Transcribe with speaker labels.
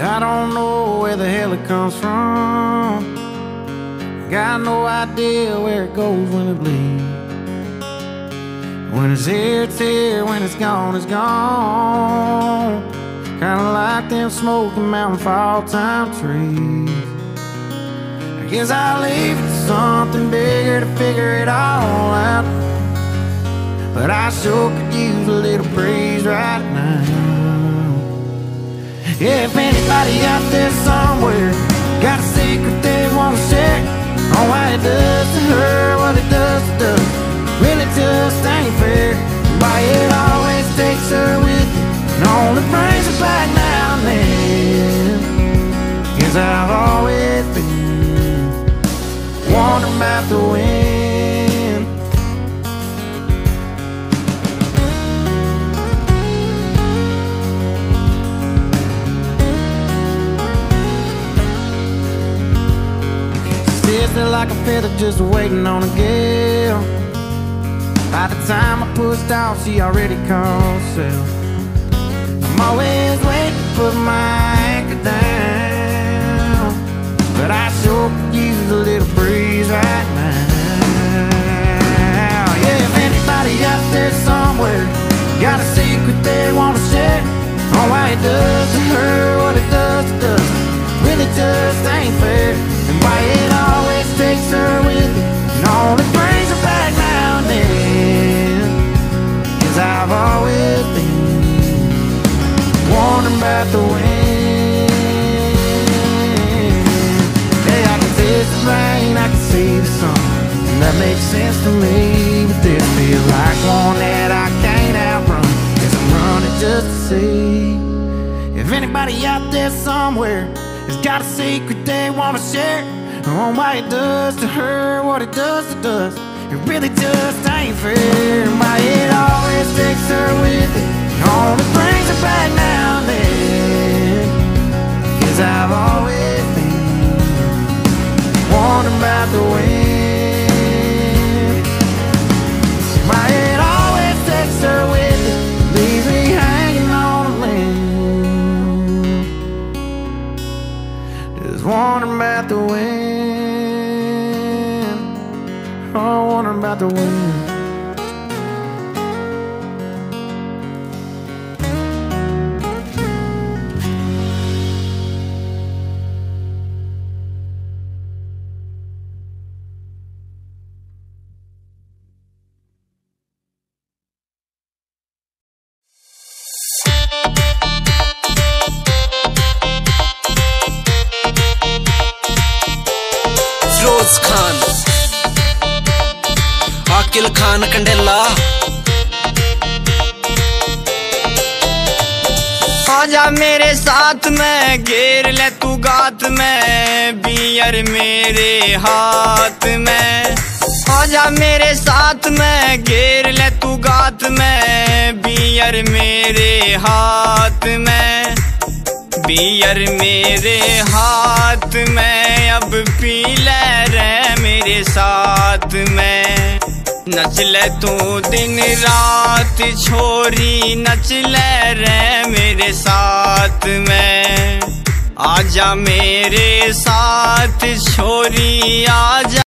Speaker 1: I don't know where the hell it comes from. Got no idea where it goes when it leaves. When it's here, it's here. When it's gone, it's gone. Kinda like them Smoky Mountain fall time trees. I guess I'll leave it to something bigger to figure it all out. But I sure could use a little breeze right now. If anybody out there somewhere got a secret they wanna share on why it does to her what it does to us, really just ain't fair. Why it always takes her with it and only brings her back now and then. Cause I've always been wondering about the wind. Like a feather just waiting on a gale. By the time I pushed off, she already called self. I'm always waiting to put my anchor down. But I sure could use a little breeze right now. Yeah, if anybody out there somewhere got a secret they wanna share on why it does only brings her back now and then. Cause I've always been wondering about the wind. Hey, I can taste the rain, I can see the sun. And that makes sense to me. But this feels like one that I can't outrun. Guess I'm running just to see. If anybody out there somewhere has got a secret they wanna share on why it does to her what it does to us, it really just ain't fair. Why it always takes her with it, and only brings her back about the wind.
Speaker 2: आकिल खान कंडेला।
Speaker 3: आजा मेरे साथ में, घेर ले तू गात में, beer मेरे हाथ में। आजा मेरे साथ में, घेर ले तू गात में, बियर मेरे हाथ में। बियर मेरे हाथ में, अब पी ले रे मेरे साथ में। नच ले तू दिन रात, छोरी नचले रे मेरे साथ में। आजा मेरे साथ, छोरी आजा।